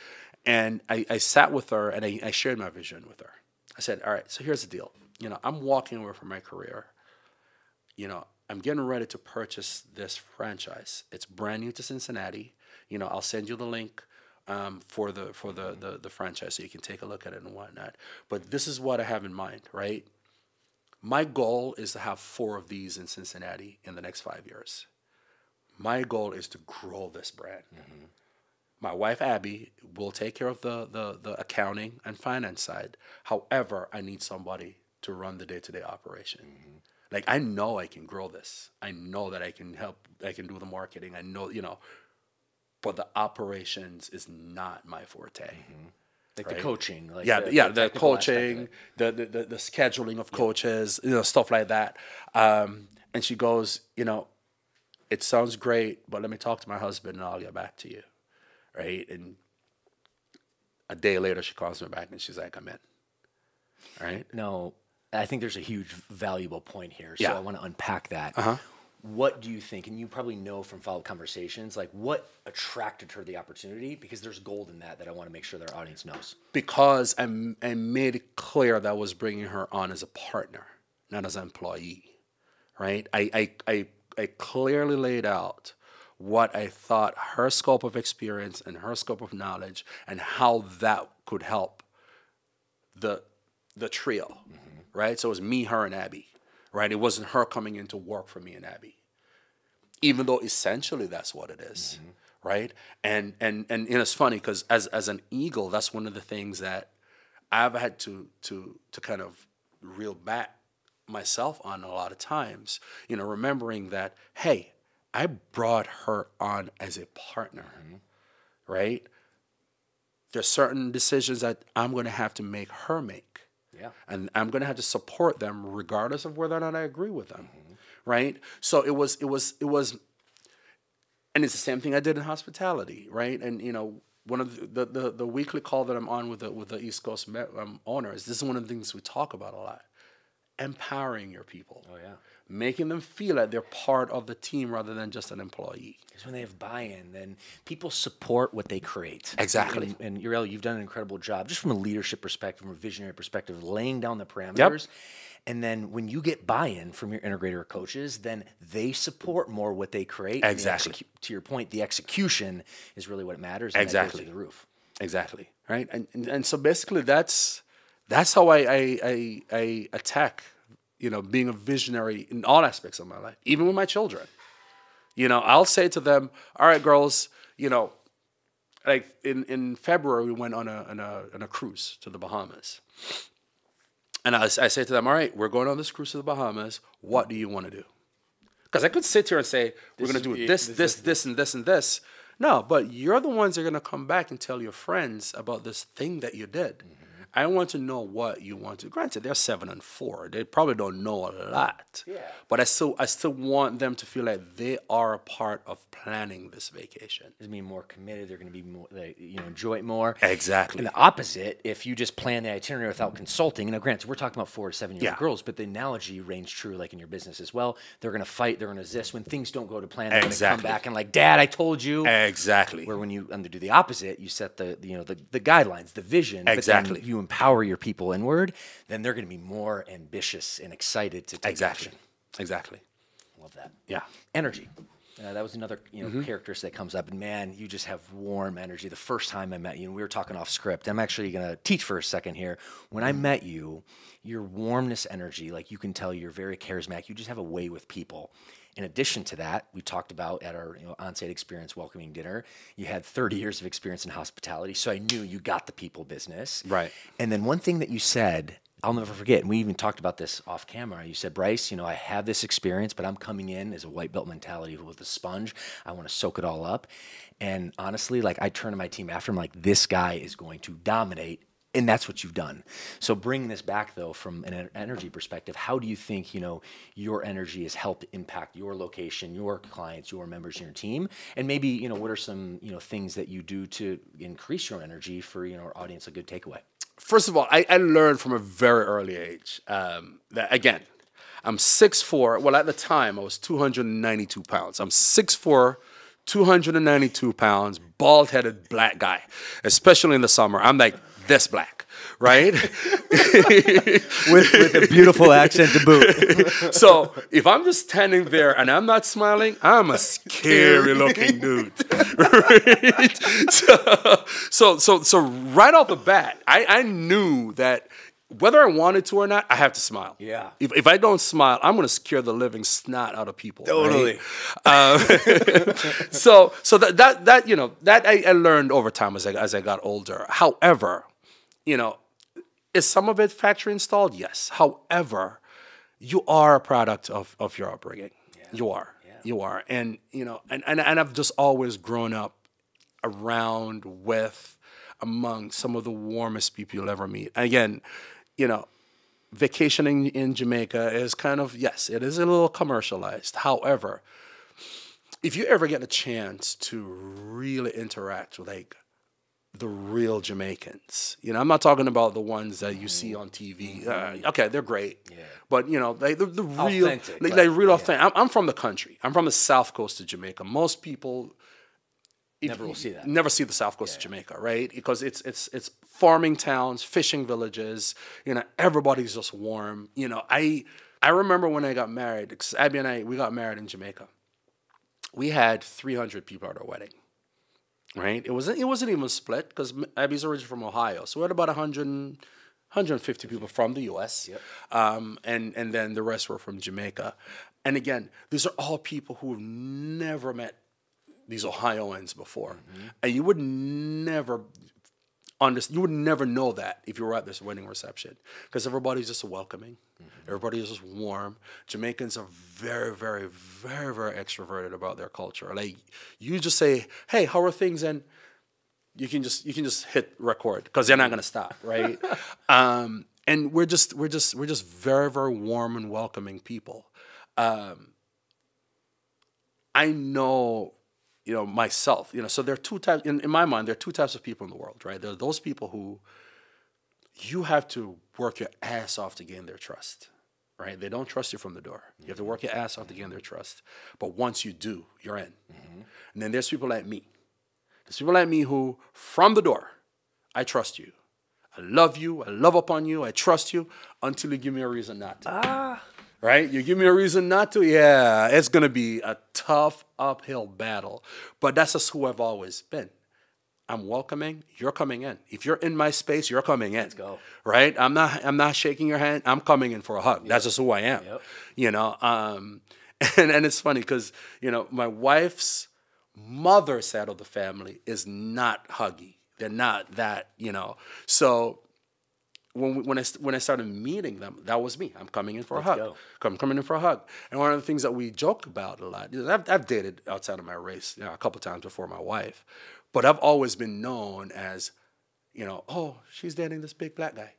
and I, I sat with her and I, I shared my vision with her. I said, "All right, so here's the deal. You know, I'm walking away from my career. You know, I'm getting ready to purchase this franchise. It's brand new to Cincinnati. You know, I'll send you the link." Um, for the for the, mm-hmm. the the franchise, so you can take a look at it and whatnot. But this is what I have in mind, right? My goal is to have four of these in Cincinnati in the next five years. My goal is to grow this brand. Mm-hmm. My wife Abby will take care of the, the the accounting and finance side. However, I need somebody to run the day to day operation. Mm-hmm. Like I know I can grow this. I know that I can help. I can do the marketing. I know you know, but the operations is not my forte Like the coaching. Like yeah, the, yeah, the, of coaching, the, the the the scheduling of coaches, you know, stuff like that. Um, and she goes, you know, it sounds great, but let me talk to my husband and I'll get back to you, right? And a day later, she calls me back and she's like, I'm in, right? No, I think there's a huge valuable point here. So Yeah. I want to unpack that. Uh-huh. What do you think? And you probably know from follow-up conversations, like what attracted her to the opportunity? Because there's gold in that that I want to make sure their audience knows. Because I, made it clear that I was bringing her on as a partner, not as an employee, right? I, I, I, I clearly laid out what I thought her scope of experience and her scope of knowledge and how that could help the the trio, mm-hmm. right? So it was me, her, and Abby, right? It wasn't her coming in to work for me and Abby, even though essentially that's what it is, mm-hmm. right? And and and, and it's funny because as as an eagle, that's one of the things that I've had to to to kind of reel back myself on a lot of times, you know, remembering that hey, I brought her on as a partner, mm-hmm. right? There's certain decisions that I'm going to have to make her make. Yeah. And I'm going to have to support them regardless of whether or not I agree with them. Right? So it was it was it was and it's the same thing I did in hospitality, right? And you know, one of the the, the, the weekly call that I'm on with the with the East Coast um, owners, this is one of the things we talk about a lot. Empowering your people. Oh, yeah. Making them feel like they're part of the team rather than just an employee. Because when they have buy-in, then people support what they create. Exactly. And, and Uriel, you've done an incredible job, just from a leadership perspective, from a visionary perspective, laying down the parameters. Yep. And then when you get buy-in from your integrator coaches, then they support more what they create. Exactly. execu- to your point, the execution is really what matters. That Exactly. the roof. Exactly. Right. And, and and so basically that's that's how I I, I I attack, you know, being a visionary in all aspects of my life, even with my children. You know, I'll say to them, All right, girls, you know, like in, in February we went on a on a on a cruise to the Bahamas. And I say to them, All right, we're going on this cruise to the Bahamas. What do you want to do? Because I could sit here and say, we're going to do this, this, this, this, and this, and this. No, but you're the ones that are going to come back and tell your friends about this thing that you did. I want to know what you want to. Granted, they're seven and four. They probably don't know a lot. Yeah. But I still, I still want them to feel like they are a part of planning this vacation. They're going to be more committed. They're going to be more, they, you know, enjoy it more. Exactly. And the opposite, if you just plan the itinerary without consulting, now granted, we're talking about four to seven year old Yeah. girls, but the analogy reigns true like in your business as well. They're going to fight, they're going to resist. When things don't go to plan, they're going to come back and like, Dad, I told you. Exactly. Where when you do the opposite, you set the you know the, the guidelines, the vision, Exactly. you empower your people inward, then they're going to be more ambitious and excited to take Exactly. action. Exactly. Love that. Yeah. Energy. Uh, that was another you know characteristic that comes up, and man, you just have warm energy. The first time I met you, and we were talking off script. I'm actually gonna teach for a second here. When I met you, your warmness, energy, like you can tell, you're very charismatic. You just have a way with people. In addition to that, we talked about at our you know, on-site experience welcoming dinner, you had 30 years of experience in hospitality, so I knew you got the people business. Right. And then one thing that you said, I'll never forget, and we even talked about this off camera. You said, Bryce, you know, I have this experience, but I'm coming in as a white belt mentality with a sponge. I want to soak it all up. And honestly, like I turn to my team after I'm like, this guy is going to dominate. And that's what you've done. So bringing this back though, from an energy perspective, how do you think you know your energy has helped impact your location, your clients, your members, your team, and maybe you know what are some you know things that you do to increase your energy for you know our audience a good takeaway? First of all, I, I learned from a very early age um, that again, I'm 6'4". Well, at the time, I was 292 pounds. I'm 6'4", 292 pounds, bald headed black guy, especially in the summer. I'm like this black, right? with, with a beautiful accent to boot. so if I'm just standing there and I'm not smiling, I'm a scary looking dude. right? so, so, so, so right off the bat, I, I knew that whether I wanted to or not, I have to smile. Yeah. If, if I don't smile, I'm going to scare the living snot out of people. right? Totally. Uh, so, so that, that, that, you know, that I, I learned over time as I, as I got older. However, you know, is some of it factory installed? Yes. However, you are a product of, of your upbringing. You are. You are. And, you know, and, and, and I've just always grown up around with, among some of the warmest people you'll ever meet. Again, you know, vacationing in Jamaica is kind of, yes, it is a little commercialized. However, if you ever get a chance to really interact with like the real Jamaicans. You know, I'm not talking about the ones that you see on TV. Uh, okay, they're great. Yeah. But you know, they the, the real, Authentic, they, like, they real authentic. I'm, I'm from the country. I'm from the south coast of Jamaica. Most people Never will see that. Never see the south coast of Jamaica, right? Because it's it's it's farming towns, fishing villages. You know, everybody's just warm. You know, I I remember when I got married. 'cause Abby and I we got married in Jamaica. We had 300 people at our wedding right? It wasn't it wasn't even split because Abby's originally from Ohio, so we had about 100, 150 people from the U.S. Um, and and then the rest were from Jamaica. And again, these are all people who have never met these Ohioans before, and you would never understand. You would never know that if you were at this wedding reception because everybody's just welcoming. Everybody is just warm. Jamaicans are very, very, very, very extroverted about their culture. Like you just say, "Hey, how are things?" and you can just you can just hit record because they're not gonna stop, right? um, and we're just we're just we're just very, very warm and welcoming people. Um, I know, you know, myself, you know, so there are two types, in, in my mind, there are two types of people in the world, right? There are those people who you have to work your ass off to gain their trust, right? They don't trust you from the door. You have to work your mm-hmm. ass off to gain their trust. But once you do, you're in. Mm-hmm. And then there's people like me. There's people like me who, from the door, I trust you. I love you. I love upon you. I trust you until you give me a reason not to ah. Right? You give me a reason not to, yeah, it's gonna be a tough uphill battle. But that's just who I've always been. I'm welcoming, you're coming in. If you're in my space, you're coming in. Let's go. Right? I'm not I'm not shaking your hand, I'm coming in for a hug. That's just who I am. Yep. You know, um, and, and it's funny because, you know, my wife's mother side of the family is not huggy. They're not that, you know. So when we, when I when I started meeting them, that was me. I'm coming in for a hug. go. I'm coming in for a hug. And one of the things that we joke about a lot, I've, I've dated outside of my race, you know, a couple times before my wife, but I've always been known as, you know, oh, she's dating this big black guy.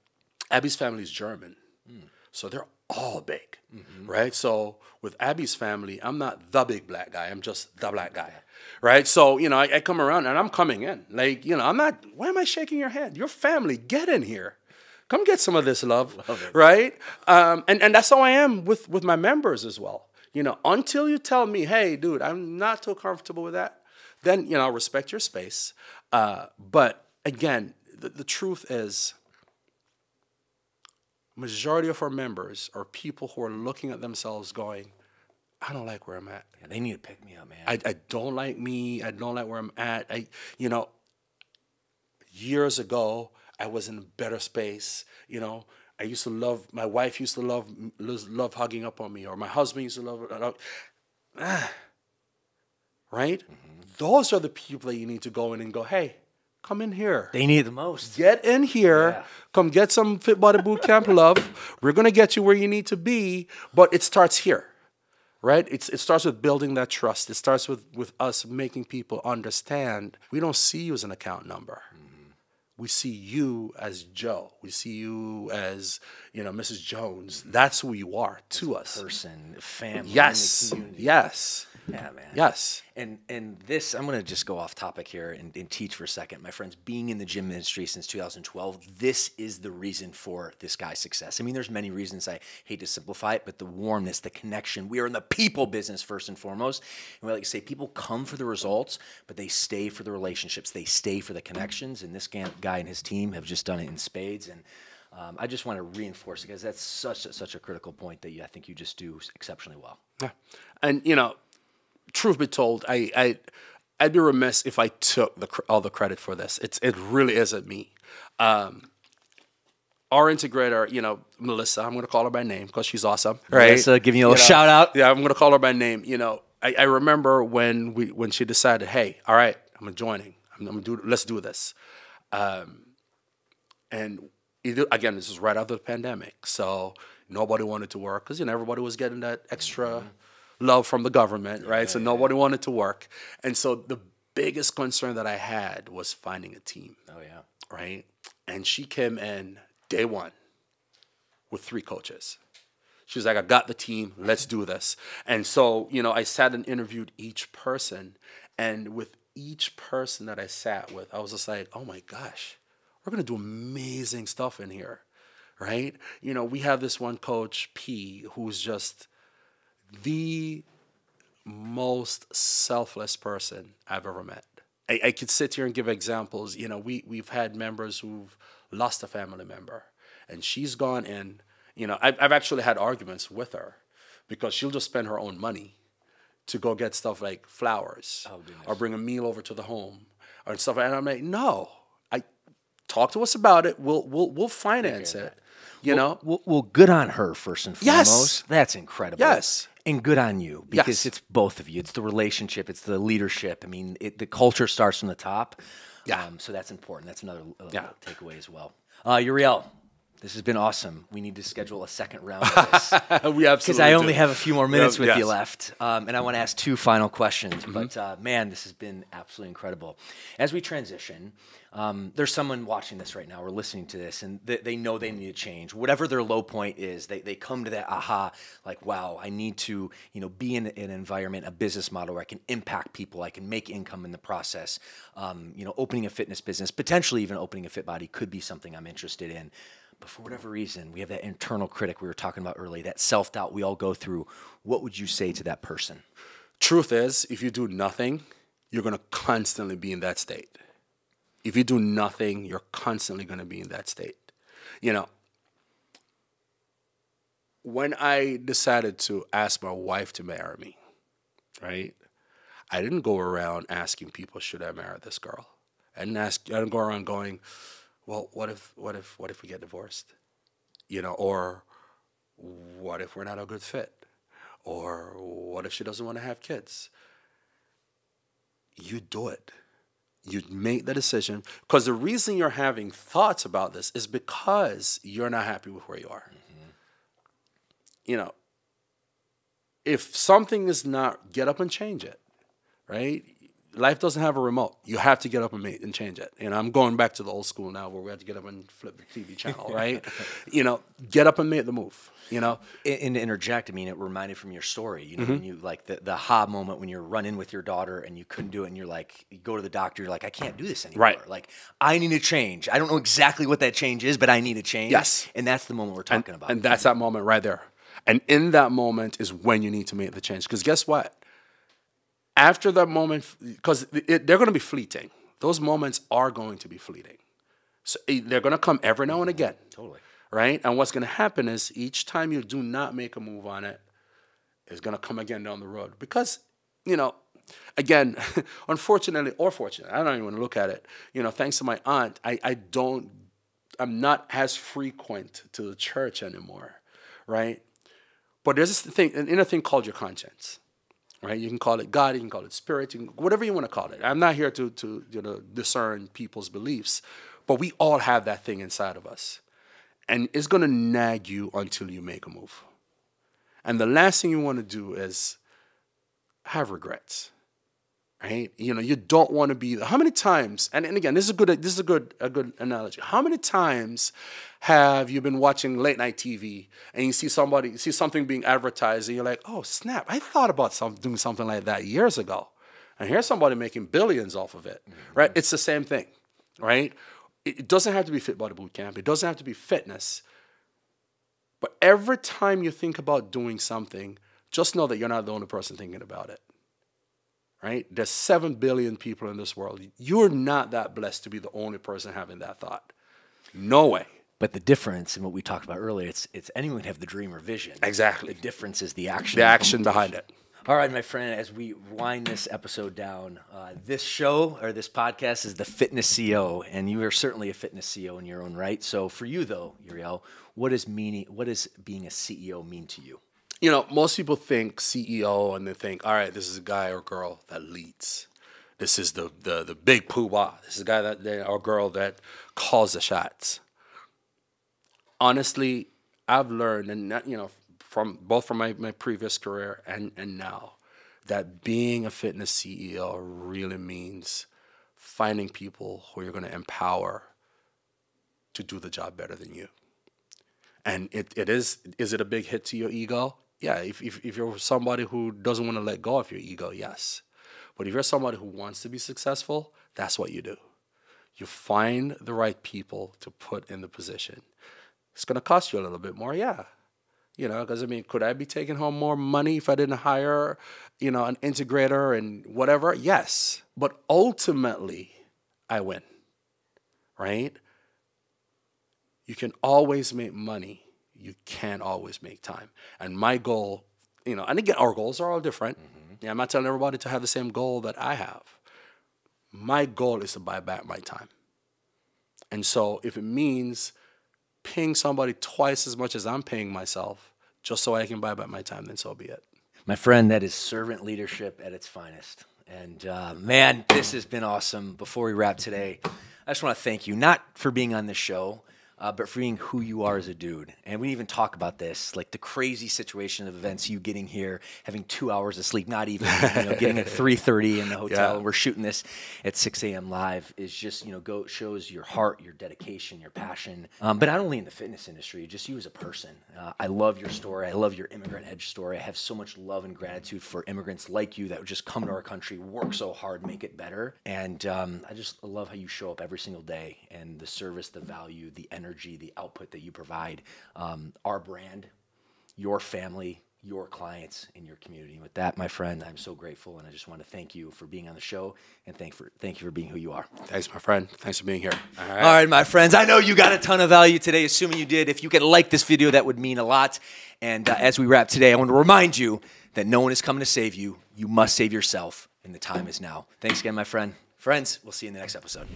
Abby's family's German, hmm. so they're all big, mm-hmm. right? So with Abby's family, I'm not the big black guy. I'm just the black guy, right? So you know, I, I come around and I'm coming in, like you know, I'm not. Why am I shaking your hand? Your family, get in here. Come get some of this love, right? Um, and and that's how I am with with my members as well. You know, until you tell me, hey, dude, I'm not too comfortable with that, then you know, I'll respect your space. Uh, but again, the, the truth is majority of our members are people who are looking at themselves going, I don't like where I'm at. Yeah, they need to pick me up, man. I, I don't like me. I don't like where I'm at. I, you know, years ago, I was in a better space. You know, I used to love, my wife used to love, love hugging up on me, or my husband used to love, love ah, right? Mm-hmm. Those are the people that you need to go in and go, hey, come in here. they need the most. Get in here. Yeah. Come get some Fit Body Boot Camp love. We're gonna get you where you need to be, but it starts here, right? It's, it starts with building that trust. It starts with with us making people understand we don't see you as an account number. Mm-hmm. We see you as Joe. We see you as you know Mrs. Jones. That's who you are to us. Person, family, Yes. community. Yes. Yeah, man. Yes. And and this, I'm gonna just go off topic here and, and teach for a second. My friends, being in the gym industry since 2012, this is the reason for this guy's success. I mean, there's many reasons. I hate to simplify it, but the warmness, the connection. We are in the people business first and foremost. And we like to say, people come for the results, but they stay for the relationships. They stay for the connections. And this ga- guy and his team have just done it in spades. And um, I just want to reinforce it because that's such a, such a critical point that you, I think you just do exceptionally well. Yeah. And you know, truth be told, I I I'd be remiss if I took the all the credit for this. It's it really isn't me. Um, our integrator, you know, Melissa, I'm going to call her by name because she's awesome. Right? Melissa, giving you a little know, shout out. Yeah, I'm going to call her by name. You know, I, I remember when we when she decided, hey, all right, I'm joining. I'm, I'm do let's do this. Um, and either, again, this is right after the pandemic, so nobody wanted to work because you know everybody was getting that extra love from the government, right? so nobody wanted to work, and so the biggest concern that I had was finding a team, Oh yeah. right? And she came in day one with three coaches. She was like, I got the team, let's do this. And so, you know, I sat and interviewed each person. And with each person that I sat with, I was just like, oh my gosh, we're gonna do amazing stuff in here. Right? You know, we have this one coach, P, who's just the most selfless person I've ever met. I, I could sit here and give examples. You know, we we've had members who've lost a family member, and she's gone in. You know, I've, I've actually had arguments with her because she'll just spend her own money to go get stuff like flowers or bring a meal over to the home or stuff. And I'm like, no, I talk to us about it. We'll we'll we'll finance it. You know, Well, well, good on her first and Yes. foremost. That's incredible. Yes. And good on you because Yes. it's both of you. It's the relationship. It's the leadership. I mean, it, the culture starts from the top. Yeah. Um, so that's important. That's another uh, Yeah. takeaway as well. Uh, Uriel, this has been awesome. We need to schedule a second round of this. we absolutely Because I only do. have a few more minutes with yes. you left, um, and I want to ask two final questions. But uh, man, this has been absolutely incredible. As we transition, um, there's someone watching this right now or listening to this, and they, they know they need to change. Whatever their low point is, they, they come to that aha, like, wow, I need to, you know, be in an environment, a business model where I can impact people, I can make income in the process. Um, you know, opening a fitness business, potentially even opening a fit body, could be something I'm interested in. But for whatever reason, we have that internal critic we were talking about earlier, that self doubt we all go through. What would you say to that person? Truth is, if you do nothing, you're going to constantly be in that state. If you do nothing, you're constantly going to be in that state. You know, when I decided to ask my wife to marry me, right? I didn't go around asking people, should I marry this girl? I didn't ask, I didn't go around going, well, what if, what if, what if we get divorced? You know, or what if we're not a good fit? Or what if she doesn't want to have kids? You do it. You make the decision because the reason you're having thoughts about this is because you're not happy with where you are. Mm-hmm. You know, if something is not, get up and change it, right? Life doesn't have a remote. You have to get up and make and change it. You know, I'm going back to the old school now where we have to get up and flip the TV channel, right? you know, get up and make the move. You know, And and to interject, I mean, it reminded from your story, you know, Mm-hmm. when you like the, the ha moment when you're running with your daughter and you couldn't do it and you're like, you go to the doctor, you're like, I can't do this anymore. Right. Like, I need to change. I don't know exactly what that change is, but I need to change. Yes. And that's the moment we're talking about. And that's that moment right there. And in that moment is when you need to make the change. Because guess what? After that moment, because they're going to be fleeting. Those moments are going to be fleeting. So eh, they're going to come every now and again. Totally. Right? And what's going to happen is each time you do not make a move on it, it, is going to come again down the road because, you know, again, unfortunately or fortunately, I don't even look at it. You know, thanks to my aunt, I, I don't, I'm not as frequent to the church anymore, right? But there's this thing, an inner thing called your conscience, right? You can call it God, you can call it spirit, you can, whatever you want to call it. I'm not here to, to you know, discern people's beliefs, but we all have that thing inside of us. And it's going to nag you until you make a move. And the last thing you want to do is have regrets. Right? You know, you don't want to be how many times, and, and again, this is a good this is a good a good analogy. How many times have you been watching late night TV and you see somebody you see something being advertised and you're like, oh snap, I thought about some, doing something like that years ago. And here's somebody making billions off of it. Mm-hmm. Right? It's the same thing, right? It doesn't have to be fit body boot camp. It doesn't have to be fitness. But every time you think about doing something, just know that you're not the only person thinking about it. Right? There's 7 billion people in this world. You're not that blessed to be the only person having that thought. No way. But the difference in what we talked about earlier, it's it's anyone can have the dream or vision. Exactly. The difference is the action. The action behind it. All right, my friend, as we wind this episode down, uh, this show or this podcast is the Fitness CEO, and you are certainly a fitness CEO in your own right. So, for you though, Uriel, what does meaning, what does being a CEO mean to you? You know, most people think CEO and they think, all right, this is a guy or girl that leads. This is the the the big poobah. This is a guy that, or girl that calls the shots. Honestly, I've learned, and not, you know, from both from my, my previous career and, and now that being a fitness CEO really means finding people who you're going to empower to do the job better than you. And it, it is, is it a big hit to your ego? Yeah, if, if, if you're somebody who doesn't want to let go of your ego, yes. But if you're somebody who wants to be successful, that's what you do. You find the right people to put in the position. It's going to cost you a little bit more, yeah. You know, because I mean, could I be taking home more money if I didn't hire, you know, an integrator and whatever? Yes. But ultimately, I win, right? You can always make money. You can't always make time. And my goal, you know, and again, our goals are all different. Mm-hmm. Yeah, I'm not telling everybody to have the same goal that I have. My goal is to buy back my time. And so if it means paying somebody twice as much as I'm paying myself just so I can buy back my time, then so be it. My friend, that is servant leadership at its finest. And uh, man, this has been awesome. Before we wrap today, I just want to thank you, not for being on this show, uh, but for being who you are as a dude. And we even talk about this, like the crazy situation of events, you getting here, having two hours of sleep, not even, you know, getting at 3.30 in the hotel, yeah. and we're shooting this at 6 a.m. live, is just, you know, go shows your heart, your dedication, your passion. Um, but not only in the fitness industry, just you as a person. Uh, I love your story. I love your immigrant edge story. I have so much love and gratitude for immigrants like you that would just come to our country, work so hard, make it better. And um, I just love how you show up every single day and the service, the value, the energy energy, the output that you provide, um, our brand, your family, your clients and your community. With that, my friend, I'm so grateful, and I just want to thank you for being on the show, and thank for thank you for being who you are. Thanks, my friend. Thanks for being here. All right. All right, my friends. I know you got a ton of value today. Assuming you did, if you could like this video, that would mean a lot. And uh, as we wrap today, I want to remind you that no one is coming to save you. You must save yourself, and the time is now. Thanks again, my friend. Friends, we'll see you in the next episode.